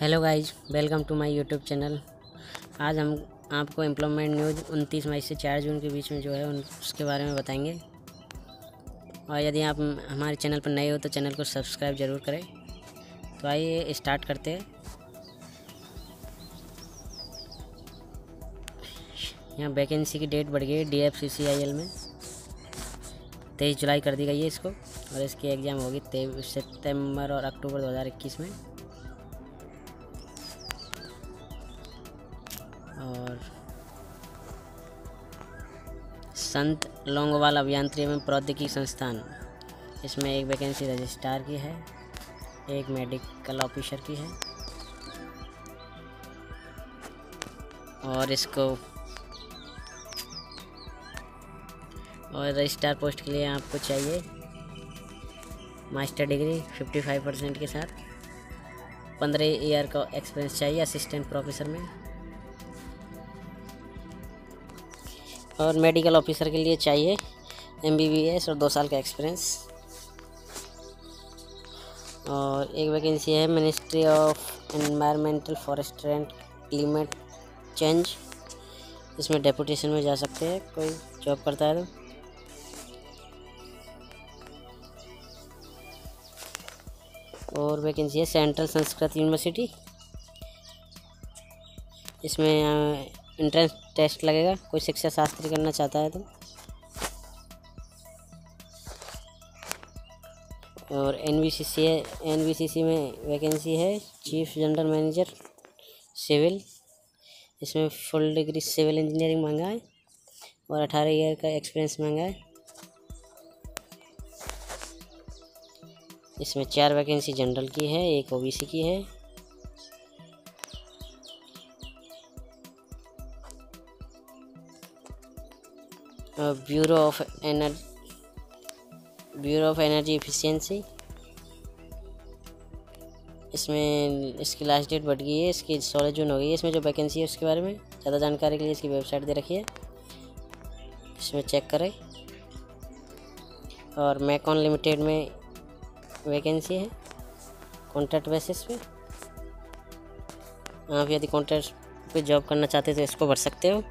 Hello guys welcome to my YouTube channel. आज हम आपको एम्प्लॉयमेंट न्यूज़ 29 मई से 4 जून के बीच में जो है उन, उसके बारे में बताएँगे। और यदि आप हमारे चैनल पर नए हो तो चैनल को सब्सक्राइब ज़रूर करें। तो आइए स्टार्ट करते हैं। यहाँ वैकेंसी की डेट बढ़ गई D F C C I L में। तेईस जुलाई कर दी गई है इसको। और इसकी एग्ज़ाम होगी तेईस सितंबर और अक्टूबर 2021 में। संत लोंगवाल अभियांत्रिकी एवं प्रौद्योगिकी संस्थान। इसमें एक वैकेंसी रजिस्ट्रार की है, एक मेडिकल ऑफिसर की है, और इसको और रजिस्ट्रार पोस्ट के लिए आपको चाहिए मास्टर डिग्री 55 परसेंट के साथ। पंद्रह ईयर का एक्सपीरियंस चाहिए असिस्टेंट प्रोफेसर में। और मेडिकल ऑफिसर के लिए चाहिए एमबीबीएस और दो साल का एक्सपीरियंस। और एक वैकेंसी है ministry of environmental forest and climate change. इसमें डेपुटेशन में जा सकते हैं, कोई जॉब करता है तो। और वैकेंसी है सेंट्रल संस्कृत यूनिवर्सिटी। इसमें एंट्रेंस टेस्ट लगेगा। कोई शिक्षा शास्त्री करना चाहता है तो। और एन बी सी सी है। एन बी सी सी में वैकेंसी है। चीफ जनरल मैनेजर सिविल इसमें फुल डिग्री सिविल इंजीनियरिंग मांगा है। और अठारह ईयर का एक्सपीरियंस मांगा है। इसमें चार वैकेंसी जनरल की है। एक ओबीसी की है। Bureau of energy bureau of energy efficiency इसमें, इसकी लास्ट डेट बढ़ गई है, इसकी सोलह जून हो गई है। इसमें जो वैकेंसी है उसके बारे में ज़्यादा जानकारी के लिए इसकी वेबसाइट दे रखी है इसमें चेक करें। और मैकॉन लिमिटेड में वैकेंसी है कॉन्ट्रैक्ट बेसिस पे। आप यदि कॉन्ट्रैक्ट पे जॉब करना चाहते हैं तो इसको भर सकते हो।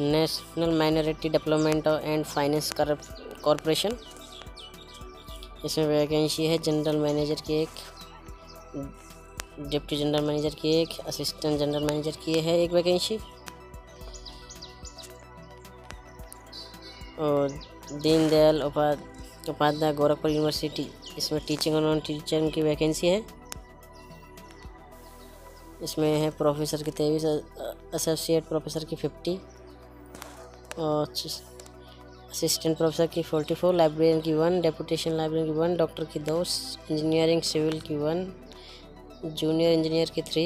National minority development and finance corporation. इसमें वैकेंसी है जनरल मैनेजर की एक, डिप्टी जनरल मैनेजर की एक, असिस्टेंट जनरल मैनेजर की है एक वैकेंसी। और दीनदयाल उपाध्याय गोरखपुर यूनिवर्सिटी, इसमें टीचिंग और नॉन टीचिंग की वैकेंसी है। इसमें है प्रोफेसर की तेईस एसोसिएट प्रोफेसर की फिफ्टी असिस्टेंट प्रोफेसर की फोर्टी फोर लाइब्रेरियन की वन डेपुटेशन लाइब्रेरियन की वन डॉक्टर की दो इंजीनियरिंग सिविल की वन जूनियर इंजीनियर की थ्री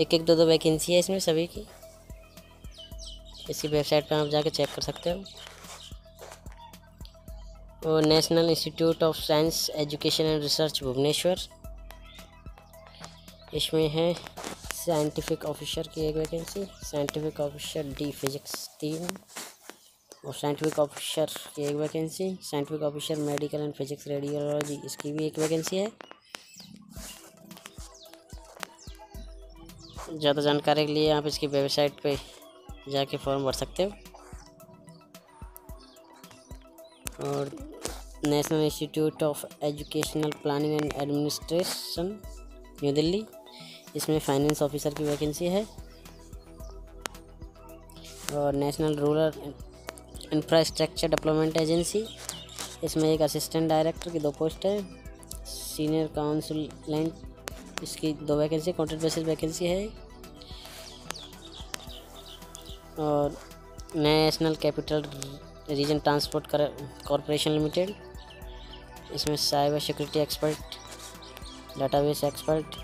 एक एक दो दो वैकेंसी है इसमें सभी की। इसी वेबसाइट पर आप जाके चेक कर सकते हो। और national institute of science education and research Bhubaneswar. इसमें है साइंटिफिक ऑफिसर की एक vacancy scientific officer D physics तीन और साइंटिफिक ऑफिसर की एक vacancy scientific officer medical and physics radiology इसकी भी एक वैकेंसी है। ज़्यादा जानकारी के लिए आप इसकी वेबसाइट पे जाके फॉर्म भर सकते हो। और national institute of educational planning and administration new Delhi इसमें फाइनेंस ऑफिसर की वैकेंसी है। और national rural infrastructure development agency इसमें एक असिस्टेंट डायरेक्टर की दो पोस्ट है। सीनियर काउंसलेंट इसकी दो वैकेंसी कॉन्ट्रेक्ट बेसिस वैकेंसी है। और national capital region transport corporation limited इसमें cyber security expert database expert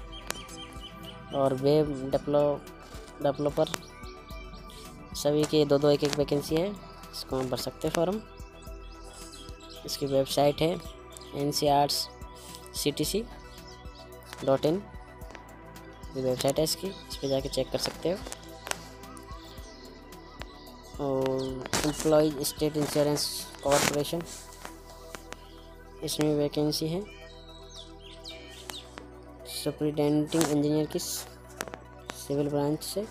और वेब डेवलपर सभी के दो दो एक एक वैकेंसी है, इसको हम भर सकते हैं फॉर्म इसकी वेबसाइट है N C arts C T C dot in ये वेबसाइट है इसकी, इस पर जाके चेक कर सकते हो। और एम्प्लॉज स्टेट इंश्योरेंस कॉरपोरेशन इसमें वैकेंसी है। सुप्रिटेंडिंग इंजीनियर की सिविल ब्रांच से।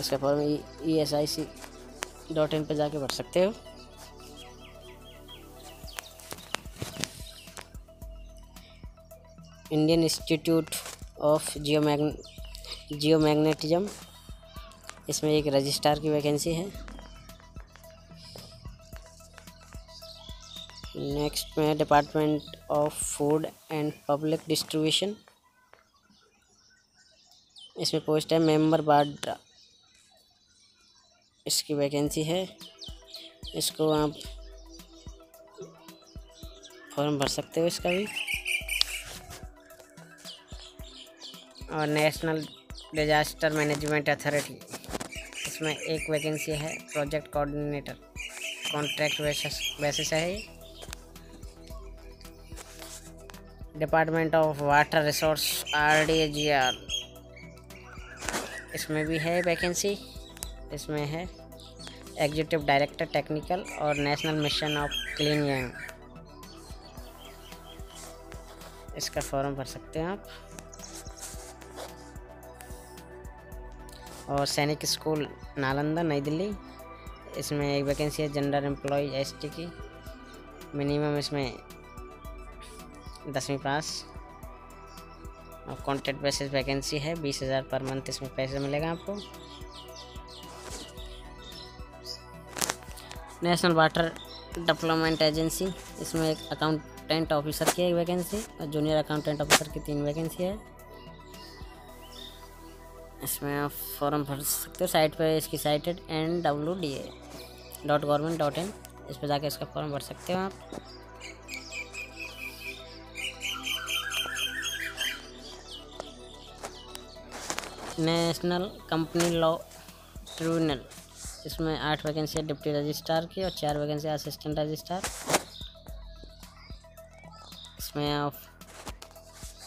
इसका form E S I C dot in पर जाके भर सकते हो। Indian institute of geo geomagnetism इसमें एक रजिस्ट्रार की वैकेंसी है। नेक्स्ट में department of food and public distribution इसमें पोस्ट है मेंबर बाड्रा इसकी वैकेंसी है। इसको आप फॉर्म भर सकते हो इसका भी। और नेशनल डिजास्टर मैनेजमेंट अथॉरिटी इसमें एक वैकेंसी है प्रोजेक्ट कोऑर्डिनेटर कॉन्ट्रैक्ट बेसिस है ये। Department of water resource R D G R इसमें भी है वैकेंसी इसमें है एग्जीक्यूटिव डायरेक्टर टेक्निकल और national mission of clean young इसका फॉर्म भर सकते हैं आप। और सैनिक स्कूल नालंदा, नई दिल्ली। इसमें एक वैकेंसी है जनरल एम्प्लॉय एस की। मिनिमम इसमें दसवीं पास। और कॉन्ट्रैक्ट बेसिस वैकेंसी है, बीस हज़ार पर मंथ इसमें पैसे मिलेगा आपको। नेशनल वाटर डेवलपमेंट एजेंसी इसमें एक अकाउंटेंट ऑफिसर की एक वैकेंसी और जूनियर अकाउंटेंट ऑफिसर की तीन वैकेंसी है। इसमें आप फॉर्म भर सकते हो साइट पर इसकी site N W D A dot government dot in इस पर जाके इसका फॉर्म भर सकते हो आप। नेशनल कंपनी लॉ ट्रिब्यूनल इसमें आठ वैकेंसी डिप्टी रजिस्ट्रार की और चार वैकेंसी असिस्टेंट रजिस्ट्रार। इसमें आप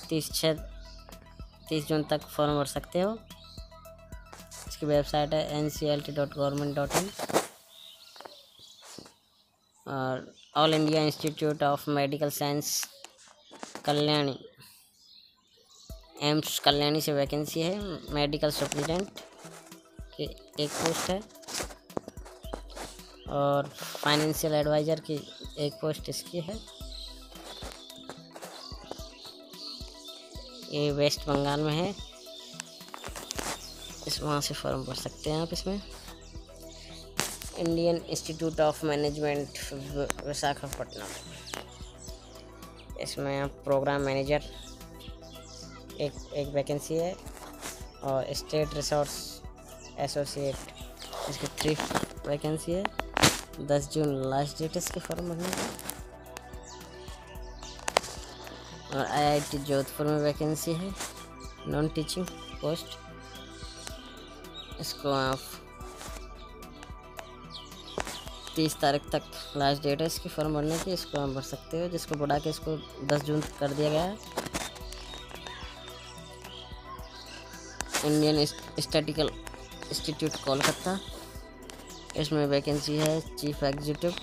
तीस छः तीस जून तक फॉर्म भर सकते हो। इसकी वेबसाइट है N C L T dot government dot in. और all India institute of medical science, Kalyani. AIIMS Kalyani से वैकेंसी है, मेडिकल सुप्रिटेंट की एक पोस्ट है और फाइनेंशियल एडवाइज़र की एक पोस्ट इसकी है। ये वेस्ट बंगाल में है। इस वहाँ से फॉर्म भर सकते हैं आप इसमें। Indian institute of management Visakhapatnam. इसमें आप प्रोग्राम मैनेजर एक एक वैकेंसी है और स्टेट रिसोर्स एसोसिएट इसकी थ्री वैकेंसी है। दस जून लास्ट डेट इसके फॉर्म भरने का और आईआईटी जोधपुर में वैकेंसी है। नॉन टीचिंग पोस्ट इसको आप तीस तारीख तक लास्ट डेट है इसकी फॉर्म भरने की। इसको आप भर सकते हो, जिसको बढ़ा के इसको दस जून कर दिया गया है। इंडियन स्टैटिकल इंस्टीट्यूट कोलकाता इसमें वैकेंसी है चीफ एग्जीक्यूटिव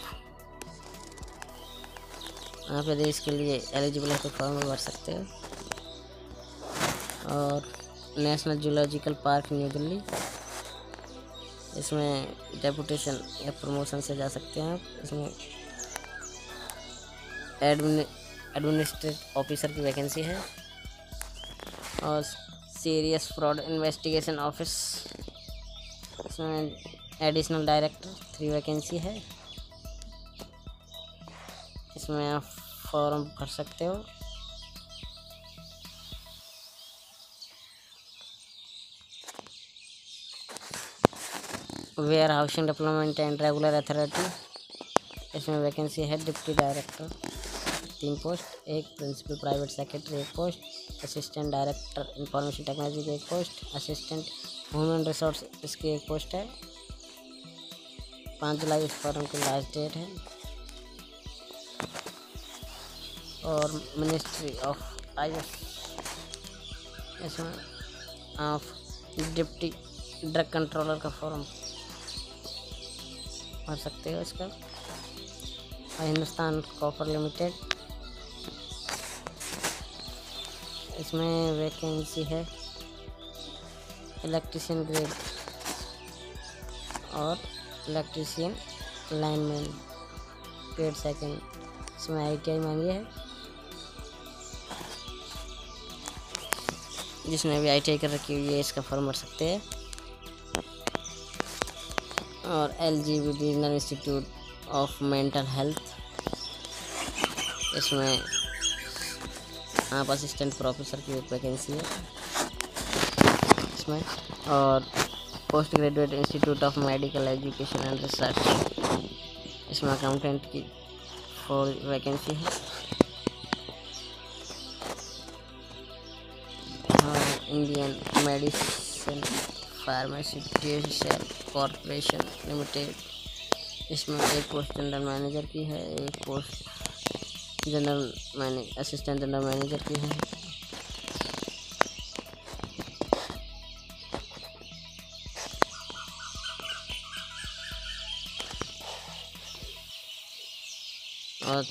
आप यदि इसके लिए एलिजिबल है तो फॉर्म भर सकते हो। और national zoological park new Delhi इसमें डेपुटेशन या प्रमोशन से जा सकते हैं आप। इसमें एडमिनिस्ट्रेट ऑफिसर की वैकेंसी है। और सीरियस फ्रॉड इन्वेस्टिगेशन ऑफ़िस इसमें एडिशनल डायरेक्टर थ्री वैकेंसी है। इसमें आप फॉर्म भर सकते हो। Warehousing development and regular authority इसमें वैकेंसी है डिप्टी डायरेक्टर तीन पोस्ट, एक प्रिंसिपल, प्राइवेट सेक्रेटरी, एक post, assistant director information technology की एक पोस्ट, असिस्टेंट, ह्यूमन रिसोर्स इसकी एक पोस्ट है। पाँच जुलाई इस फॉर्म की लास्ट डेट है। और मिनिस्ट्री ऑफ़, आई इसमें ऑफ़ डिप्टी ड्रग कंट्रोलर का फॉर्म भर सकते हो इसका। हिंदुस्तान कॉपर लिमिटेड इसमें वैकेंसी है, इलेक्ट्रिशियन ग्रेड और इलेक्ट्रिशियन लाइनमैन, पेड सेकंड। इसमें आई टी आई मांगी है जिसने भी आई टी आई कर रखी हुई है, इसका फॉर्म भर सकते हैं। और L G regional institute of mental health, इसमें आप असिस्टेंट प्रोफेसर की एक वैकेंसी है। इसमें। और post graduate institute of medical education and research इसमें अकाउंटेंट की फोर वैकेंसी है। Indian medicine pharmaceutical corporation limited इसमें एक पोस्ट जनरल मैनेजर की है, एक post general mana assistant general manager की है। और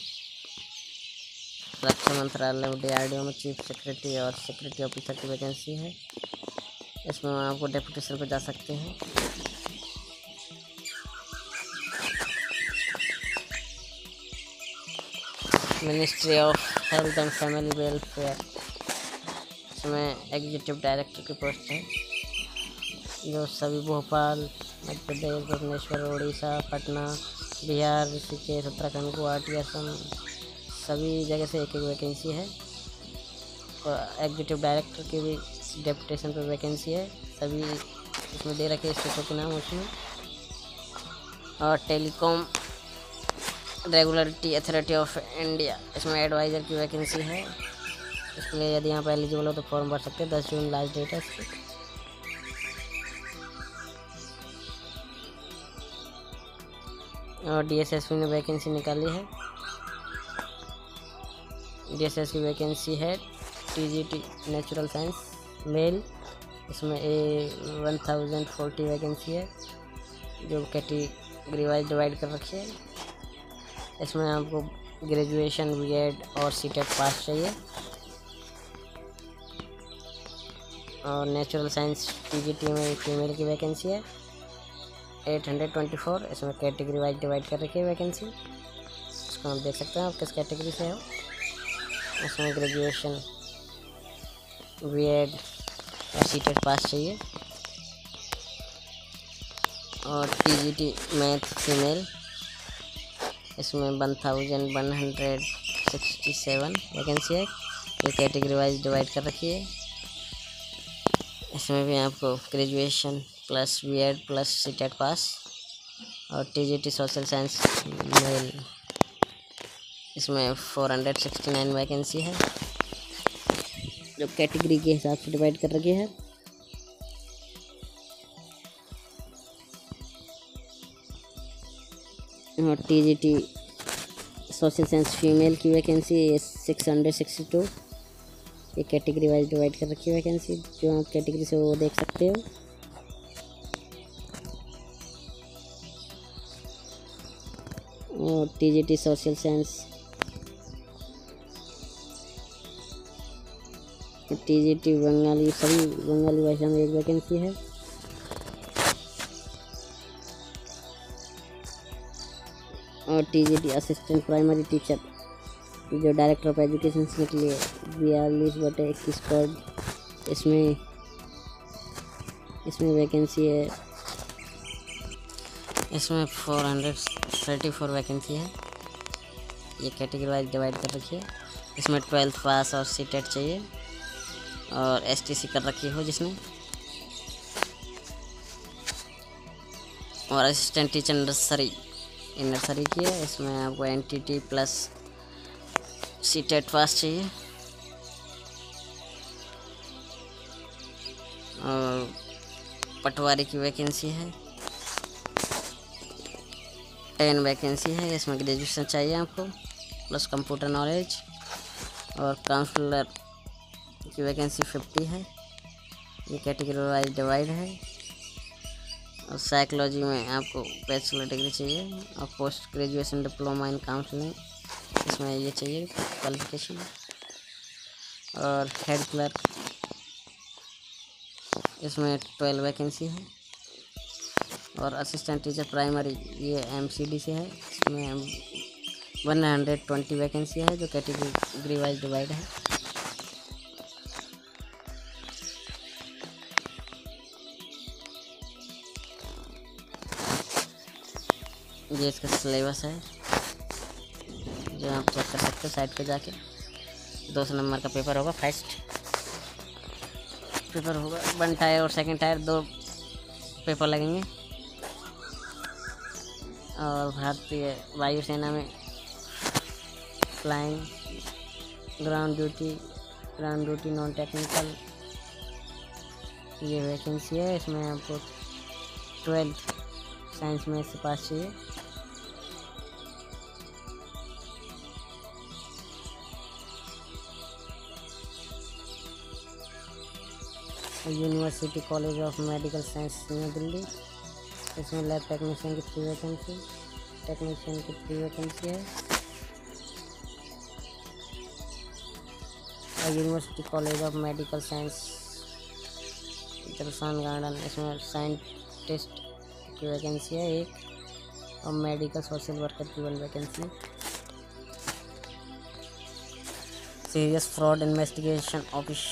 रक्षा मंत्रालय में डी में चीफ सेक्रेटरी और सेक्रेटरी ऑफिसर की वैकेंसी है। इसमें आपको डेपुटेशन पर जा सकते हैं। Ministry of health and family welfare इसमें एग्जीक्यूटिव डायरेक्टर की पोस्ट है, जो सभी भोपाल मध्य प्रदेश भुवनेश्वर उड़ीसा पटना, बिहार, ऋषिकेश, उत्तराखंड, गुवाहाटी, असम, सभी जगह से एक एक वैकेंसी है। और एग्जीक्यूटिव डायरेक्टर की भी डेपुटेशन पर वैकेंसी है। सभी इसमें दे रखे स्टेटों के नाम उसमें और telecom regularity authority of India इसमें एडवाइज़र की वैकेंसी है। इसके लिए यदि आप एलिजिबल हो तो फॉर्म भर सकते हैं। दस जून लास्ट डेट है इसकी। और डीएसएसपी ने वैकेंसी निकाली है। डीएसएस की वैकेंसी है टीजीटी नेचुरल साइंस मेल इसमें a one thousand forty vacancy है। जो कैटेगरी वाइज डिवाइड कर रखी है। इसमें आपको ग्रेजुएशन बी एड और सी टेट पास चाहिए। और नेचुरल साइंस टी में फीमेल की वैकेंसी है। एट हंड्रेड ट्वेंटी फोर इसमें कैटेगरी वाइज डिवाइड कर रखी है वैकेंसी इसको आप देख सकते हैं आप किस कैटेगरी से हो। इसमें ग्रेजुएशन बी एड या सी टेट पास चाहिए। और T G T math female इसमें one thousand one hundred sixty seven vacancy है। ये कैटेगरी वाइज डिवाइड कर रखी है। इसमें भी आपको graduation plus B Ed plus C TET pass और T G T social science male. इसमें four hundred sixty nine vacancy है। जो कैटेगरी के हिसाब से डिवाइड कर रखी हैं। T G T social science female की vacancy six hundred sixty two ये कैटेगरी वाइज डिवाइड कर रखी है वैकेंसी जो आप कैटेगरी से वो देख सकते हो। और T G T social science. T G T Bengali, सभी बंगाली भाषा में एक वैकेंसी है। और T G T assistant primary teacher जो डायरेक्टर ऑफ़ एजुकेशन से निकली है। बयालीस बटे इक्कीस पद इसमें इसमें वैकेंसी है। इसमें four hundred thirty four vacancy है। ये कैटेगरी वाइज डिवाइड कर रखी है। इसमें ट्वेल्थ पास और सी टेट चाहिए। और एस टी सी कर रखी हो जिसमें और असिस्टेंट टीचर नर्सरी नर्सरी की है इसमें आपको N T T plus C TET pass चाहिए। और पटवारी की वैकेंसी है। टेन वैकेंसी है, इसमें ग्रेजुएशन चाहिए आपको प्लस कंप्यूटर नॉलेज और काउंसलर की वैकेंसी फिफ्टी है। ये कैटेगरी वाइज डिवाइड है। और साइकोलॉजी में आपको बैचलर डिग्री चाहिए और post graduation diploma in counselling इसमें ये चाहिए क्वालिफिकेशन और हेड क्लर्क इसमें ट्वेल्व वैकेंसी है और असिस्टेंट टीचर प्राइमरी ये एमसीडी से है, इसमें वन हंड्रेड ट्वेंटी वैकेंसी है जो कैटेगरी वाइज डिवाइड है। ये इसका सिलेबस है। जो आप चेक कर सकते हो साइट पे जाके। दो सौ नंबर का पेपर होगा फ़र्स्ट पेपर होगा। वन टायर और सेकंड टायर दो पेपर लगेंगे। और भारतीय वायुसेना में flying ground duty ground duty non technical ये वैकेंसी है। इसमें आपको ट्वेल्थ साइंस में से पास चाहिए। University college of medical science नई दिल्ली इसमें लैब टेक्नीशियन की थ्री वैकेंसी टेक्नीशियन की थ्री वैकेंसी है। और university college of medical science जलसान garden, इसमें साइंटिस्ट की वैकेंसी है एक, और मेडिकल सोशल वर्कर की vacancy serious fraud investigation office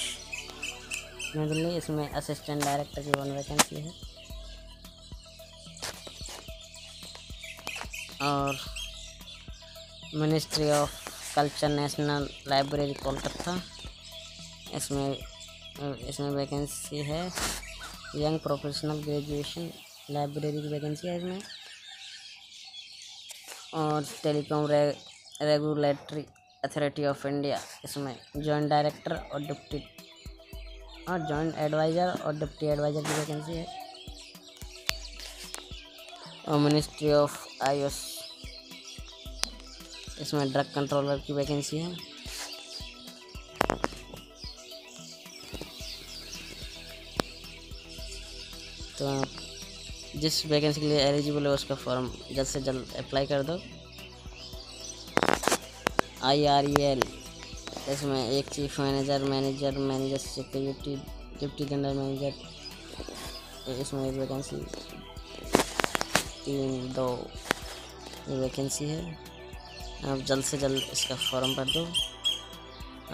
नई दिल्ली इसमें असिस्टेंट डायरेक्टर की वन वैकेंसी है। और ministry of culture national library Kolkata इसमें इसमें वैकेंसी है। यंग प्रोफेशनल ग्रेजुएशन लाइब्रेरी की वैकेंसी है इसमें। और telecom re, regulatory authority of India इसमें जॉइंट डायरेक्टर और डिप्टी और जॉइंट एडवाइज़र और डिप्टी एडवाइज़र की वैकेंसी है। और मिनिस्ट्री ऑफ़ आयुष इसमें ड्रग कंट्रोलर की वैकेंसी है। तो जिस वैकेंसी के लिए एलिजिबल है उसका फॉर्म जल्द से जल्द अप्लाई कर दो। आई आर ई एल इसमें एक chief manager manager manager security deputy general manager इसमें एक वैकेंसी तीन, दो ये वैकेंसी है। आप जल्द से जल्द इसका फॉर्म भर दो।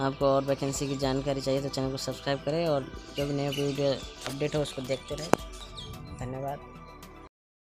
आपको और वैकेंसी की जानकारी चाहिए तो चैनल को सब्सक्राइब करें और जो भी नया वीडियो अपडेट हो उसको देखते रहें। धन्यवाद।